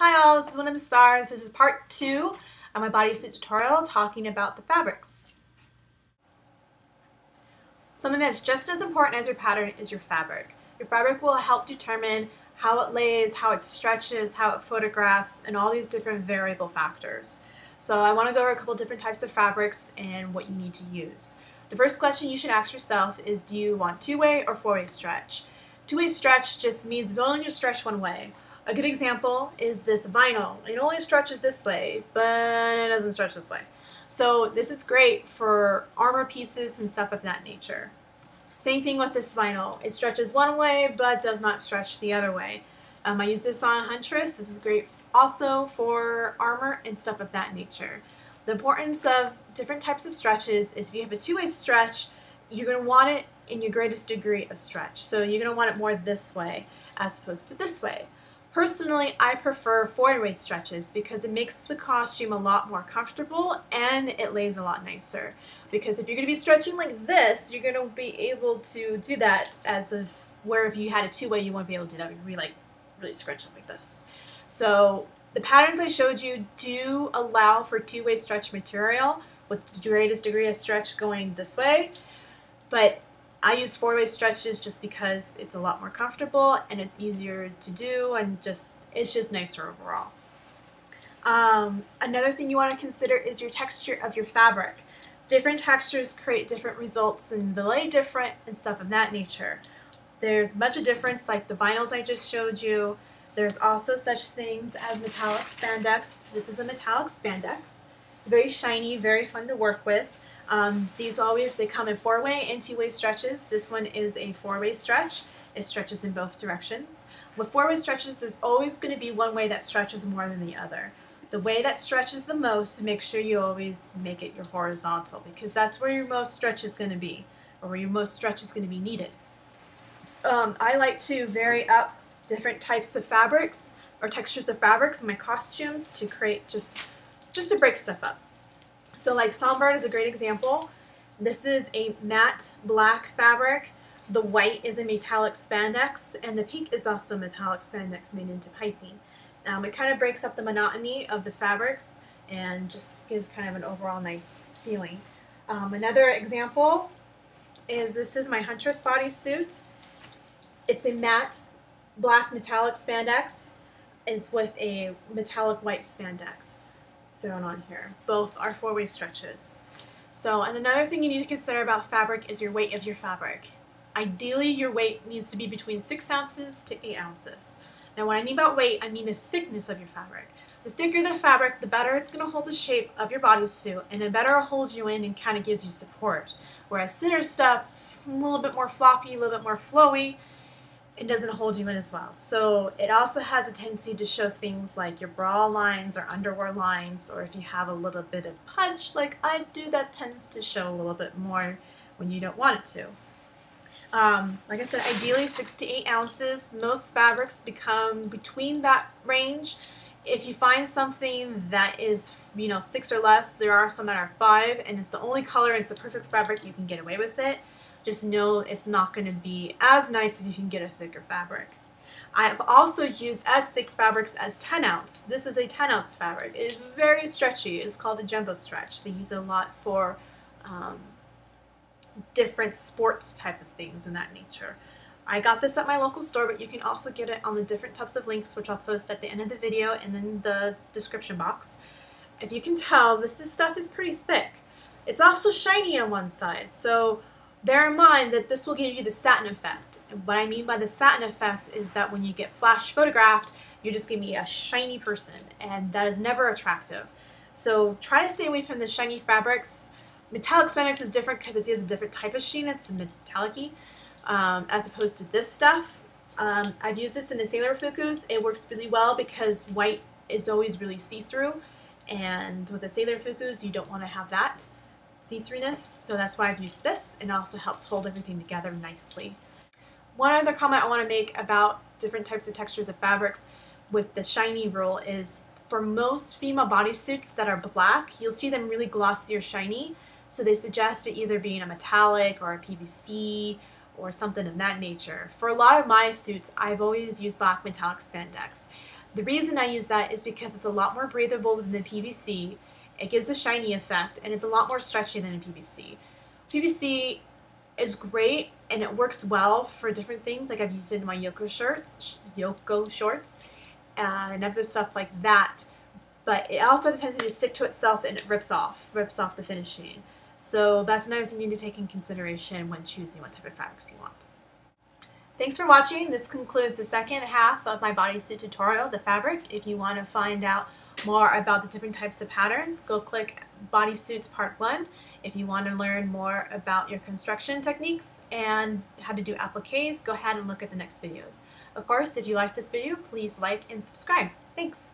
Hi all, this is Wind of the Stars. This is part two of my bodysuit tutorial talking about the fabrics. Something that's just as important as your pattern is your fabric. Your fabric will help determine how it lays, how it stretches, how it photographs, and all these different variable factors. So I want to go over a couple different types of fabrics and what you need to use. The first question you should ask yourself is do you want two-way or four-way stretch? Two-way stretch just means it's only going to stretch one way. A good example is this vinyl. It only stretches this way, but it doesn't stretch this way. So this is great for armor pieces and stuff of that nature. Same thing with this vinyl. It stretches one way, but does not stretch the other way. Um, I use this on Huntress. This is great also for armor and stuff of that nature. The importance of different types of stretches is if you have a two-way stretch, you're going to want it in your greatest degree of stretch. So you're going to want it more this way as opposed to this way. Personally, I prefer four-way stretches because it makes the costume a lot more comfortable and it lays a lot nicer. Because if you're going to be stretching like this, you're going to be able to do that as of where if you had a two-way, you won't be able to do that. You'd be like really stretch it like this. So the patterns I showed you do allow for two-way stretch material with the greatest degree of stretch going this way, but I use four-way stretches just because it's a lot more comfortable and it's easier to do and just it's just nicer overall. Um, another thing you want to consider is your texture of your fabric. Different textures create different results and they lay different and stuff of that nature. There's much a difference like the vinyls I just showed you. There's also such things as metallic spandex. This is a metallic spandex. Very shiny, very fun to work with. Um, these always, they come in four-way and two-way stretches. This one is a four-way stretch. It stretches in both directions. With four-way stretches, there's always going to be one way that stretches more than the other. The way that stretches the most, make sure you always make it your horizontal because that's where your most stretch is going to be or where your most stretch is going to be needed. Um, I like to vary up different types of fabrics or textures of fabrics in my costumes to create just, just to break stuff up. So like Songbird is a great example. This is a matte black fabric. The white is a metallic spandex, and the pink is also metallic spandex made into piping. Um, it kind of breaks up the monotony of the fabrics and just gives kind of an overall nice feeling. Um, another example is this is my Huntress bodysuit. It's a matte black metallic spandex. It's with a metallic white spandex thrown on here. Both are four-way stretches. So, and another thing you need to consider about fabric is your weight of your fabric. Ideally, your weight needs to be between 6 ounces to 8 ounces. Now, what I mean about weight, I mean the thickness of your fabric. The thicker the fabric, the better it's going to hold the shape of your bodysuit, and the better it holds you in and kind of gives you support. Whereas thinner stuff, a little bit more floppy, a little bit more flowy, it doesn't hold you in as well. So it also has a tendency to show things like your bra lines or underwear lines, or if you have a little bit of punch like I do, that tends to show a little bit more when you don't want it to. Um, like I said, ideally six to eight ounces. Most fabrics become between that range. If you find something that is, you know, six or less, there are some that are five, and it's the only color it's the perfect fabric, you can get away with it just know it's not going to be as nice if you can get a thicker fabric. I've also used as thick fabrics as 10 ounce. This is a 10 ounce fabric. It is very stretchy. It's called a jumbo stretch. They use it a lot for um, different sports type of things in that nature. I got this at my local store, but you can also get it on the different types of links, which I'll post at the end of the video and in the description box. If you can tell, this is, stuff is pretty thick. It's also shiny on one side, so Bear in mind that this will give you the satin effect. And what I mean by the satin effect is that when you get flash photographed, you're just going to be a shiny person, and that is never attractive. So try to stay away from the shiny fabrics. Metallic spandex is different because it gives a different type of sheen. It's metallic um, as opposed to this stuff. Um, I've used this in the Sailor Fukus. It works really well because white is always really see-through, and with the Sailor Fukus, you don't want to have that see-throughness, so that's why I've used this, and it also helps hold everything together nicely. One other comment I want to make about different types of textures of fabrics with the shiny rule is for most female bodysuits that are black, you'll see them really glossy or shiny, so they suggest it either being a metallic or a PVC or something of that nature. For a lot of my suits, I've always used black metallic spandex. The reason I use that is because it's a lot more breathable than the PVC. It gives a shiny effect and it's a lot more stretchy than a PVC. PVC is great and it works well for different things. Like I've used it in my Yoko shirts, Yoko shorts, and other stuff like that. But it also tends to stick to itself and it rips off, rips off the finishing. So that's another thing you need to take in consideration when choosing what type of fabrics you want. Thanks for watching. This concludes the second half of my bodysuit tutorial, the fabric. If you want to find out more about the different types of patterns, go click Bodysuits Part 1. If you want to learn more about your construction techniques and how to do appliques, go ahead and look at the next videos. Of course, if you like this video, please like and subscribe. Thanks!